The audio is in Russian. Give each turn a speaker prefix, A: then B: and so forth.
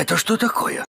A: Это что такое?